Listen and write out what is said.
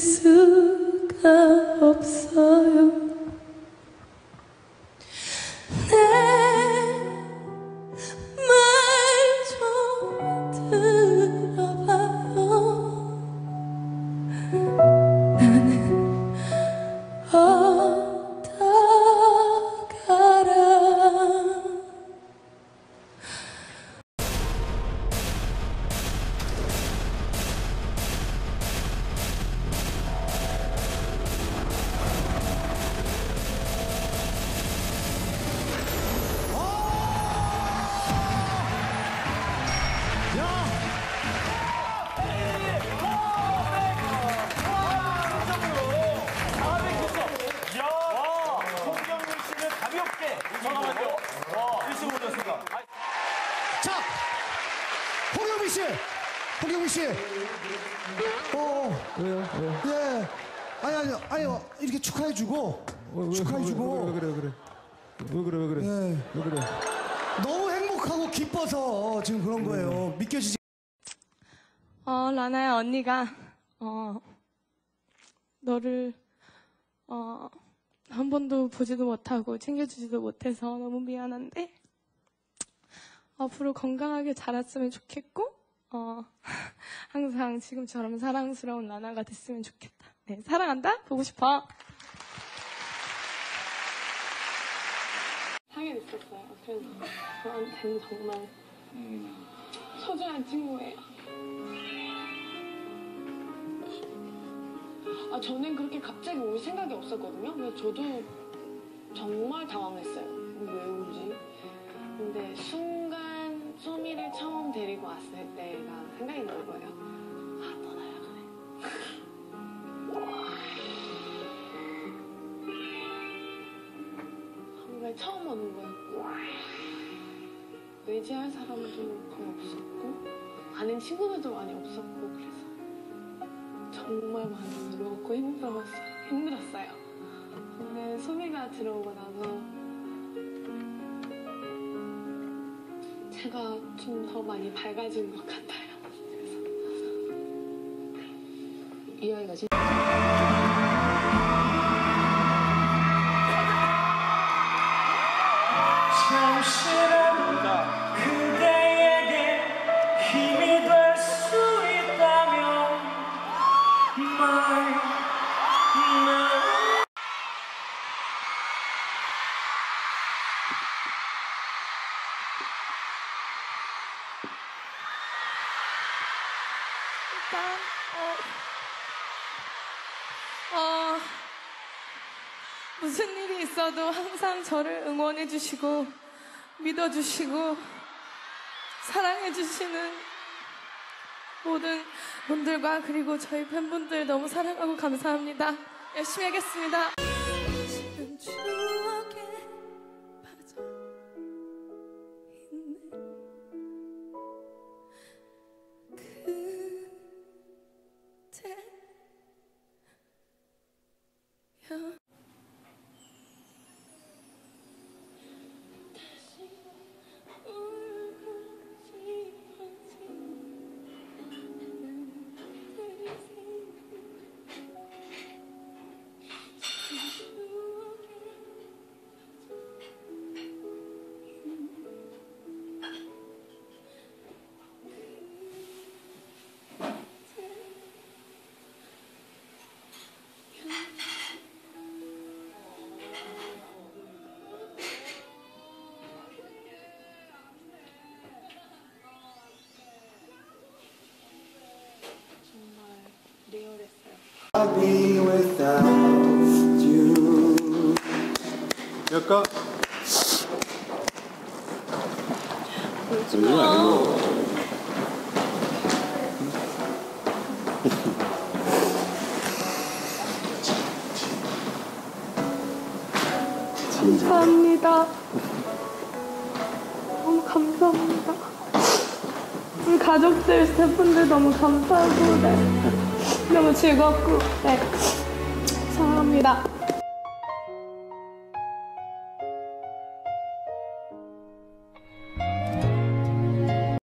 수가 없어요 전화하죠. 와, 1승 올렸습니다. 자, 홍경민 씨, 홍경민 씨. 어, 왜요? 왜요? 예. 아니 아니 아니 이렇게 축하해주고 축하해주고 왜 그래 왜 그래 왜 그래 왜 그래 예. 왜 그래 너무 행복하고 기뻐서 지금 그런 거예요. 믿겨지지. 어, 라나야, 언니가, 어, 너를, 어, 한 번도 보지도 못하고 챙겨주지도 못해서 너무 미안한데, 앞으로 건강하게 자랐으면 좋겠고, 어, 항상 지금처럼 사랑스러운 라나가 됐으면 좋겠다. 네, 사랑한다? 보고 싶어. 상해됐었어요. 그래서 저한테는 정말 소중한 친구예요. 아, 저는 그렇게 갑자기 올 생각이 없었거든요. 근데 저도 정말 당황했어요. 왜 울지? 근데 순간 소미를 처음 데리고 왔을 때가 생각이 나는 거예요. 아, 떠나야 그래. 정말 처음 오는 거였고 의지할 사람도 거의 없었고 아는 친구들도 많이 없었고 그래서 정말 많이 외로웠고 힘들었어요. 힘들었어요. 근데 소미가 들어오고 나서 제가 좀 더 많이 밝아진 것 같아요. 그래서 이 아이가 일단, 어, 어, 무슨 일이 있어도 항상 저를 응원해주시고, 믿어주시고, 사랑해주시는 모든 분들과 그리고 저희 팬분들 너무 사랑하고 감사합니다. 열심히 하겠습니다. 리얼했어요. be without you. 약간 감사합니다. 너무 감사합니다. 우리 가족들, 스태프분들 너무 감사하고, 네. 너무 즐겁고, 네. 사랑합니다.